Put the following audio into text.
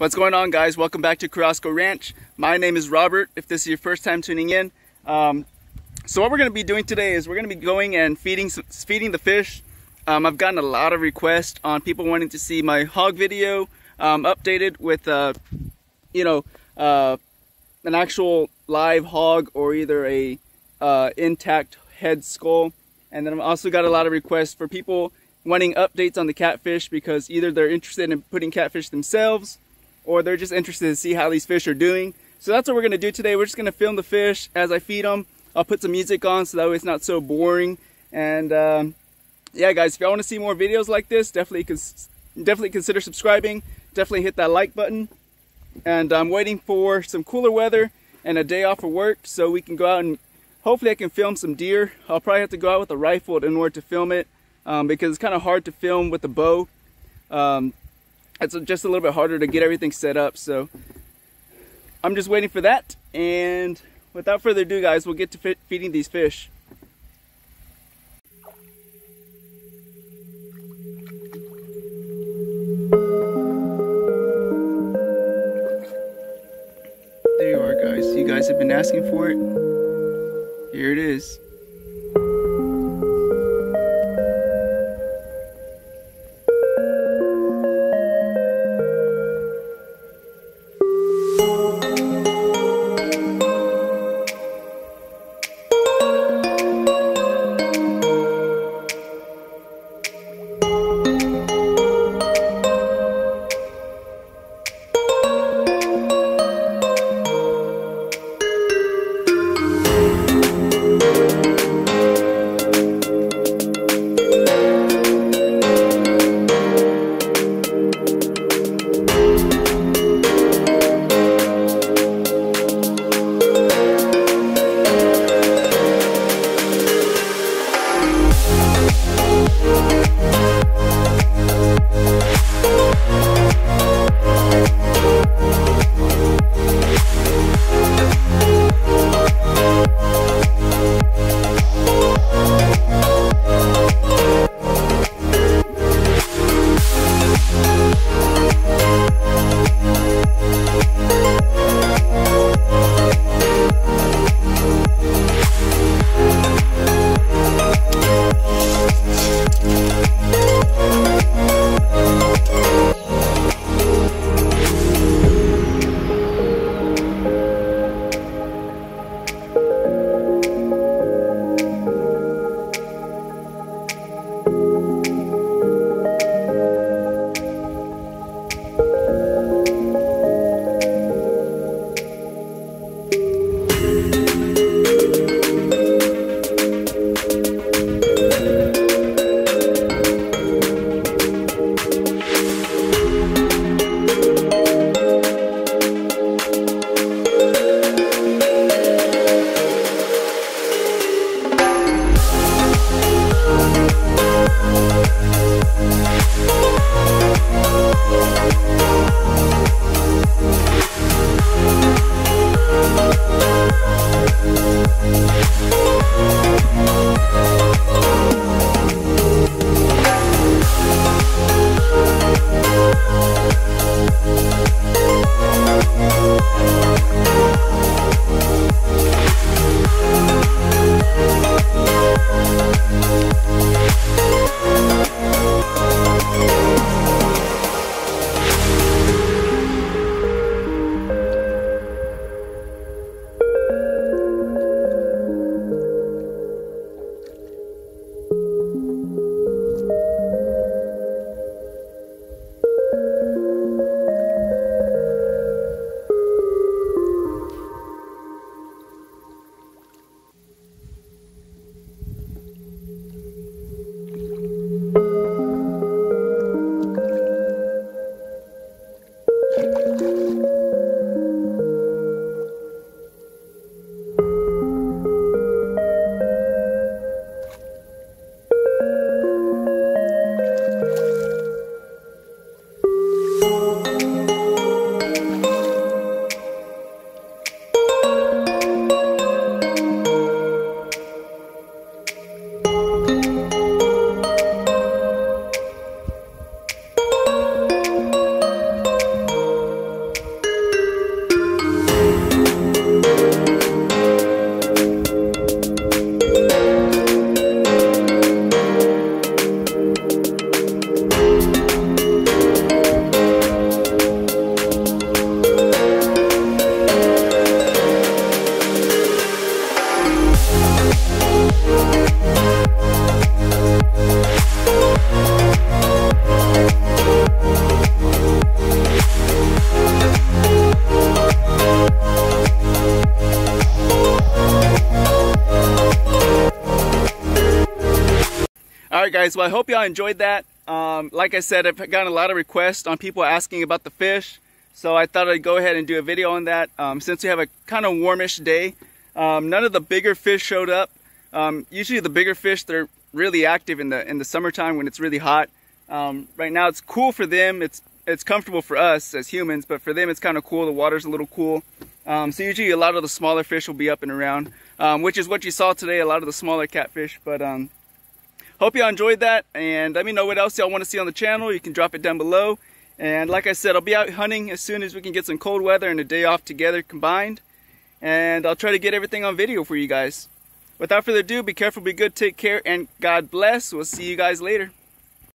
What's going on guys? Welcome back to Carrasco Ranch. My name is Robert, if this is your first time tuning in. Um, so what we're going to be doing today is we're going to be going and feeding feeding the fish. Um, I've gotten a lot of requests on people wanting to see my hog video um, updated with, uh, you know, uh, an actual live hog or either a uh, intact head skull. And then I've also got a lot of requests for people wanting updates on the catfish because either they're interested in putting catfish themselves or they're just interested to see how these fish are doing. So that's what we're gonna do today. We're just gonna film the fish as I feed them. I'll put some music on so that way it's not so boring. And um, yeah, guys, if y'all wanna see more videos like this, definitely, cons definitely consider subscribing. Definitely hit that like button. And I'm waiting for some cooler weather and a day off of work so we can go out and hopefully I can film some deer. I'll probably have to go out with a rifle in order to film it um, because it's kind of hard to film with a bow. Um, it's just a little bit harder to get everything set up. So I'm just waiting for that. And without further ado, guys, we'll get to feeding these fish. There you are, guys. You guys have been asking for it. Here it is. All right, guys. Well, I hope y'all enjoyed that. Um, like I said, I've gotten a lot of requests on people asking about the fish. So I thought I'd go ahead and do a video on that. Um, since we have a kind of warmish day, um, none of the bigger fish showed up. Um, usually the bigger fish, they're really active in the in the summertime when it's really hot. Um, right now it's cool for them. It's it's comfortable for us as humans, but for them it's kind of cool. The water's a little cool. Um, so usually a lot of the smaller fish will be up and around, um, which is what you saw today, a lot of the smaller catfish. But um, hope y'all enjoyed that, and let me know what else y'all want to see on the channel. You can drop it down below. And like I said, I'll be out hunting as soon as we can get some cold weather and a day off together combined. And I'll try to get everything on video for you guys. Without further ado, be careful, be good, take care, and God bless. We'll see you guys later.